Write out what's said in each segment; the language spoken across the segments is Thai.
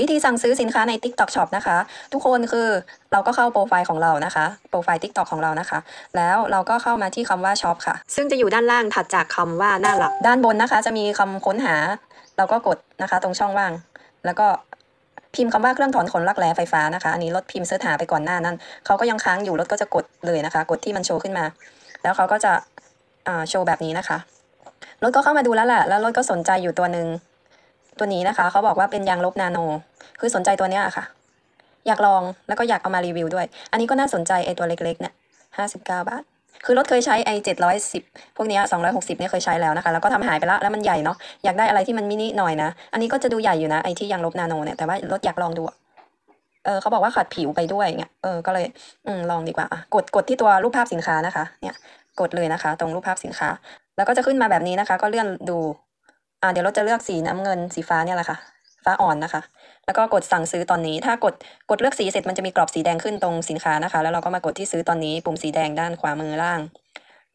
วิธีสั่งซื้อสินค้าใน TikTok Shop นะคะ ทุกคนคือเราก็เข้าโปรไฟล์ของเรานะคะ โปรไฟล์ TikTok ของเรานะคะ แล้วเราก็เข้ามาที่คำว่า Shop ค่ะ ซึ่งจะอยู่ด้านล่างถัดจากคำว่าหน้าหลัก ด้านบนนะคะ จะมีคำค้นหา เราก็กดนะคะ ตรงช่องว่าง แล้วก็พิมพ์คำว่าเครื่องถอนขนรักแร้ไฟฟ้านะคะ อันนี้รถพิมพ์เสิร์ชหาไปก่อนหน้านั้น เขาก็ยังค้างอยู่รถก็จะกดเลยนะคะ กดที่มันโชว์ขึ้นมา แล้วเขาก็จะอ่าโชว์แบบนี้นะคะ รถก็เข้ามาดูแล้วแหละ แล้วรถก็สนใจอยู่ตัวหนึ่ง ตัวนี้นะคะ เขาบอกว่าเป็นยางลบนาโน คือสนใจตัวเนี้ยอะค่ะ อยากลองแล้วก็อยากเอามารีวิวด้วย อันนี้ก็น่าสนใจไอตัวเล็กๆเนี่ยห้าสิบเก้าบาท คือรถเคยใช้ไอเจ็ดร้อยสิบพวกนี้สองร้อยหกสิบเนี่ยเคยใช้แล้วนะคะ แล้วก็ทำหายไปละแล้วมันใหญ่เนาะ อยากได้อะไรที่มันมินิหน่อยนะ อันนี้ก็จะดูใหญ่อยู่นะไอที่ยางลบนาโนเนี่ย แต่ว่ารถอยากลองดู เออเขาบอกว่าขัดผิวไปด้วยเงี้ย เออ ก็เลย อืม ลองดีกว่าอะกด กดที่ตัวรูปภาพสินค้านะคะ เนี่ย กดเลยนะคะ ตรงรูปภาพสินค้า แล้วก็จะขึ้นมาแบบนี้นะคะ ก็เลื่อนดู อ่า เดี๋ยวราจะเลือกสีน้ำเงิน สีฟ้าเนี่ยแหละค่ะ ฟ้าอ่อนนะคะ แล้วก็กดสั่งซื้อตอนนี้ ถ้ากดกดเลือกสีเสร็จมันจะมีกรอบสีแดงขึ้นตรงสินค้านะคะ แล้วเราก็มากดที่ซื้อตอนนี้ ปุ่มสีแดงด้านขวามือล่าง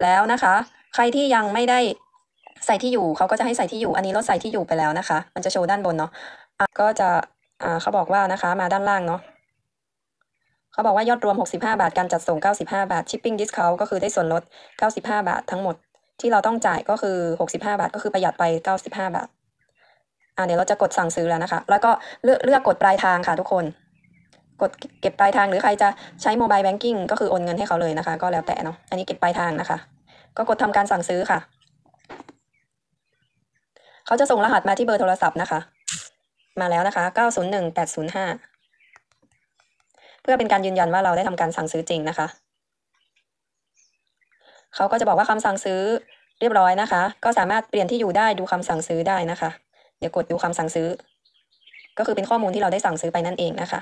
แล้วนะคะ ใครที่ยังไม่ได้ใส่ที่อยู่เขาก็จะให้ใส่ที่อยู่ อันนี้ลดใส่ที่อยู่ไปแล้วนะคะ มันจะโชว์ด้านบนเนาะะก็จะเขาบอกว่านะคะ มาด้านล่างเนาะเขาบอกว่ายอดรวม 65 บาท การจัดส่ง 95 บาท shipping discount ก็คือได้ส่วนลด 95 บาททั้งหมด ที่เราต้องจ่ายก็คือ 65 บาท ก็คือประหยัดไป 95 บาท อ่าเดี๋ยวเราจะกดสั่งซื้อแล้วนะคะ แล้วก็เลือกเลือกกดปลายทางค่ะทุกคน กดเก็บปลายทางหรือใครจะใช้โมบายแบงกิ้งก็คือโอนเงินให้เขาเลยนะคะ ก็แล้วแต่เนาะ อันนี้เก็บปลายทางนะคะ ก็กดทำการสั่งซื้อค่ะ เขาจะส่งรหัสมาที่เบอร์โทรศัพท์นะคะ มาแล้วนะคะ 901805 เพื่อเป็นการยืนยันว่าเราได้ทำการสั่งซื้อจริงนะคะ เขาก็จะบอกว่าคำสั่งซื้อเรียบร้อยนะคะ ก็สามารถเปลี่ยนที่อยู่ได้ดูคำสั่งซื้อได้นะคะ เดี๋ยวกดดูคำสั่งซื้อ ก็คือเป็นข้อมูลที่เราได้สั่งซื้อไปนั่นเองนะคะ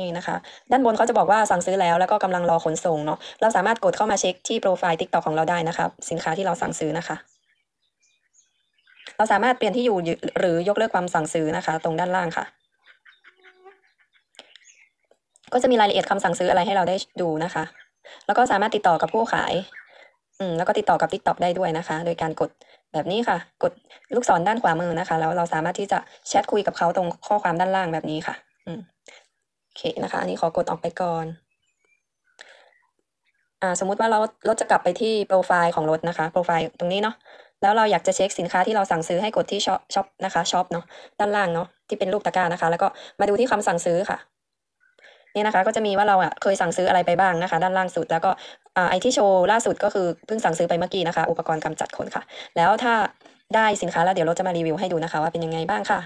นี่นะคะ ด้านบนเขาจะบอกว่าสั่งซื้อแล้วแล้วก็กำลังรอขนส่งเนาะ เราสามารถกดเข้ามาเช็คที่โปรไฟล์ TikTok ของเราได้นะคะ สินค้าที่เราสั่งซื้อนะคะ เราสามารถเปลี่ยนที่อยู่หรือยกเลิกความสั่งซื้อนะคะ ตรงด้านล่างค่ะก็จะมีรายละเอียดคำสั่งซื้ออะไรให้เราได้ดูนะคะ แล้วก็สามารถติดต่อกับผู้ขาย อืม แล้วก็ติดต่อกับ TikTok ได้ด้วยนะคะ โดยการกด แบบนี้ค่ะ กดลูกศรด้านขวามือนะคะ แล้วเราสามารถที่จะแชทคุยกับเขาตรงข้อความด้านล่างแบบนี้ค่ะอืมโอเคนะคะ อันนี้ขอกดออกไปก่อนอ่าสมมุติว่าเราเราจะกลับไปที่โปรไฟล์ของโรสนะคะ โปรไฟล์ตรงนี้เนาะแล้วเราอยากจะเช็คสินค้าที่เราสั่งซื้อให้กดที่ shop shop นะคะ shop เนาะด้านล่างเนาะที่เป็นรูปตะกร้านะคะ แล้วก็มาดูที่คำสั่งซื้อค่ะนี่นะคะก็จะมีว่าเราอะเคยสั่งซื้ออะไรไปบ้างนะคะ ด้านล่างสุดแล้วก็ ไอที่โชว์ล่าสุดก็คือเพิ่งสั่งซื้อไปเมื่อกี้นะคะ อุปกรณ์กำจัดขนค่ะ แล้วถ้าได้สินค้าแล้วเดี๋ยวเราจะมารีวิวให้ดูนะคะ ว่าเป็นยังไงบ้างค่ะ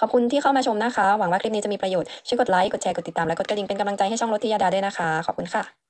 ขอบคุณที่เข้ามาชมนะคะ หวังว่าคลิปนี้จะมีประโยชน์ ช่วยกดไลค์ กดแชร์ กดติดตาม และกดกระดิ่งเป็นกำลังใจให้ช่องโรสทิยาดาด้วยนะคะ ขอบคุณค่ะ